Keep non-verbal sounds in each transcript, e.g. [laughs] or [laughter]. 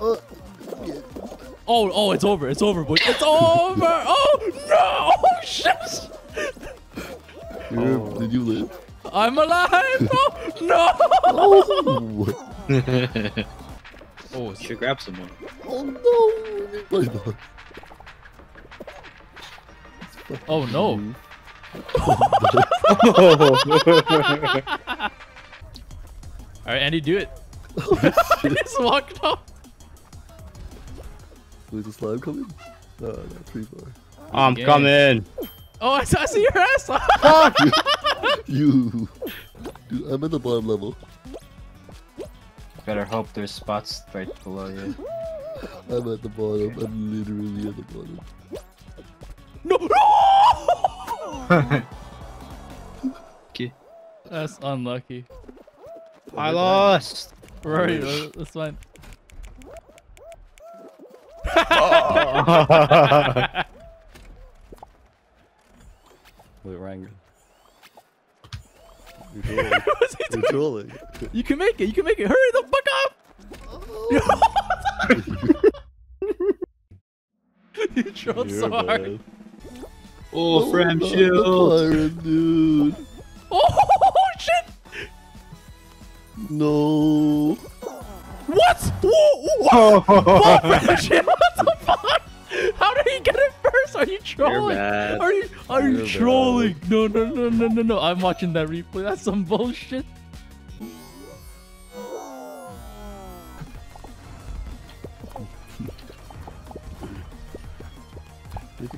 Uh, yeah. Oh, oh, it's over. It's over, boy. It's over. Oh no! Oh shit! Oh. Did you live? I'm alive. Oh no! [laughs] Oh, oh, should grab someone. oh no! Oh no! [laughs] All right, Andy, do it. he just walked off. Where's the slime coming? No, no, too far. I'm Game. coming. Oh, I, I see your ass. [laughs] You. Dude, I'm at the bottom level. Better hope there's spots right below you. I'm at the bottom. I'm literally at the bottom. no! [laughs] no! Okay. That's unlucky. I lost. Where are you? That's fine. Wait, Rang. You're trolling. [laughs] What's You're doing? You can make it. You can make it. Hurry the fuck up! [laughs] you trolled so You're hard. bad. Oh, frame not the shield. pirate, dude. [laughs] Oh shit! No. What? Whoa! Whoa! Whoa, shit, what the fuck? How Are you trolling? Are you are you bad. trolling? No no no no no no! I'm watching that replay. That's some bullshit.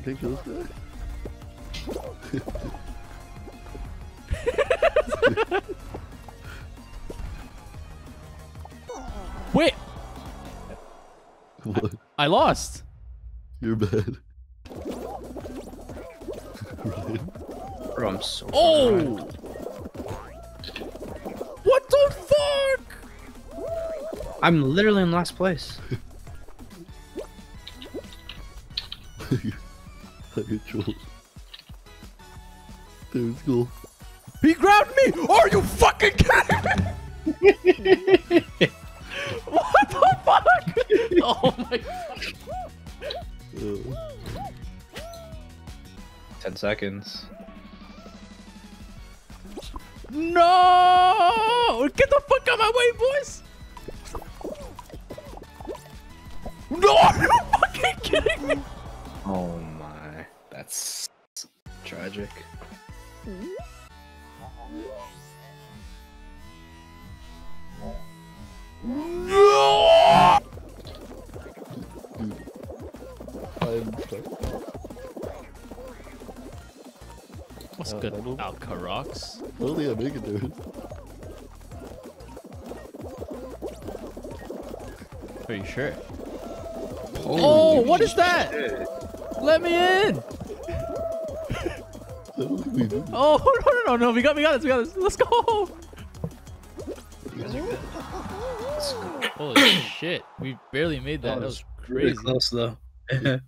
Take this guy? Wait, What? I lost. You're bad. Right. Bro, I'm so Oh! bad. What the fuck? I'm literally in last place. I get trolled. There's cool. He grabbed me! Are you fucking kidding me? [laughs] seconds. No! Get the fuck out of my way, boys! No! [laughs] Are you fucking kidding me? Oh my, that's tragic. No! What's Uh, good? I don't- Alcarox? I don't think I make it there. Are you sure? Oh, what is that? Let me in! I don't think we do. Oh [laughs] no no no no! We got we got this we got this. Let's go! Holy shit! We barely made that. That was Really crazy. close though. [laughs]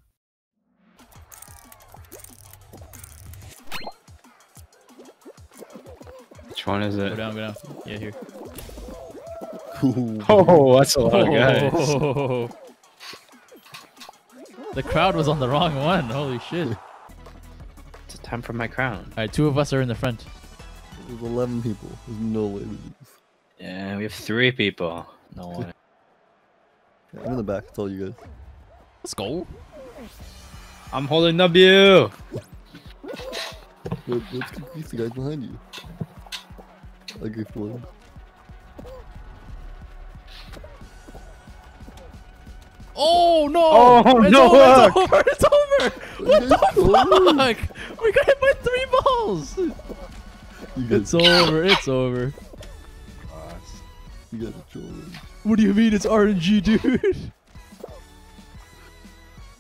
Which one is Go it? down, go down. Yeah, here. Ooh. Oh, that's a lot of guys. Oh. The crowd was on the wrong one. Holy shit! It's time for my crown. Alright, two of us are in the front. There's 11 people. There's no way we lose. Yeah, we have three people. No one. I'm in the back. That's all you guys. Let's go. I'm holding W. Let, let's confuse the guys behind you. I agree for one. Oh no! Oh, it's no over. It's over! It's over! What the fuck? We got hit by three balls! It's over, it's over. you guys are trolling. What do you mean it's RNG, dude?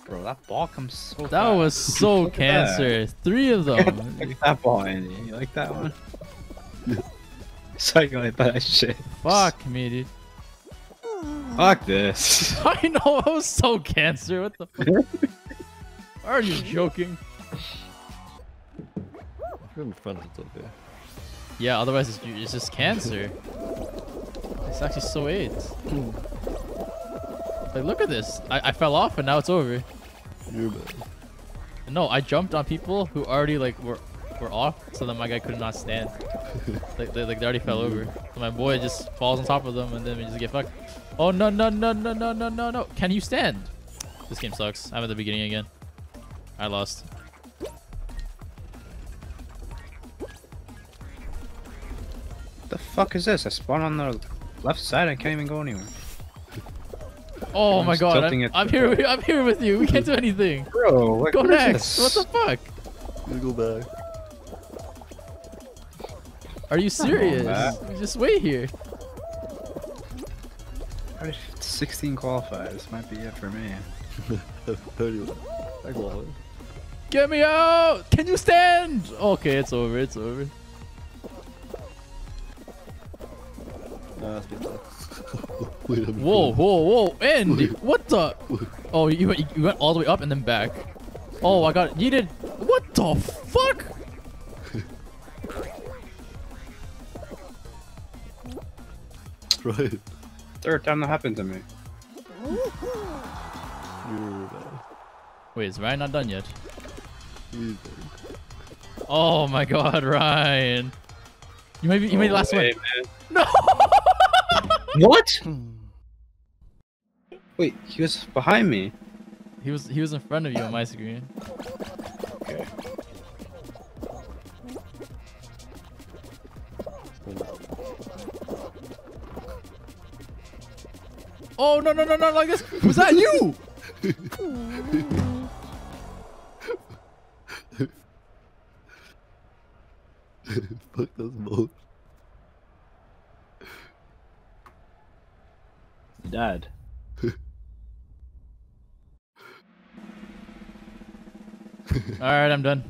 Bro, that ball comes so That fast. was so Look that. cancer. Three of them. at [laughs] that ball, Andy. You like that one? [laughs] Yeah. So you like that shit. Fuck me, dude. Fuck this. [laughs] I know, I was so cancer. What the fuck? [laughs] Are you joking? If you're in front, it's okay. Yeah, otherwise it's, it's just cancer. It's actually so AIDS. Hmm. Like, look at this. I, I fell off and now it's over. You're bad. No, I jumped on people who already like were were off, so that my guy could not stand. [laughs] like, they, like they already fell over. So my boy just falls on top of them and then we just get fucked. Oh no no no no no no no no! Can you stand? This game sucks. I'm at the beginning again. I lost. the fuck is this? I spawn on the left side. I can't even go anywhere. Oh I'm my god! tilting I'm, it I'm here. the- with- I'm here with you. We can't do anything. Bro, what, Go what is next. What the fuck? Gonna go back. Are you serious? man. Just wait here. 16 qualified. This might be it for me. Anyway, I go on. Get me out! Can you stand? Okay, it's over. It's over. Nah, that's good. [laughs] Wait. Whoa, whoa, whoa! Andy, Wait. what the? Oh, you went, you went all the way up and then back. Oh, I got yeeted. What the fuck? [laughs] Right. Third time that happened to me. Wait, is Ryan not done yet? Oh my God, Ryan! You made you made the last one. Man. No! [laughs] What? Wait, he was behind me. he was he was in front of you on my screen. Okay. Oh no no no no like this! Was that you? [laughs] Fuck those both. Dad. All right, I'm done.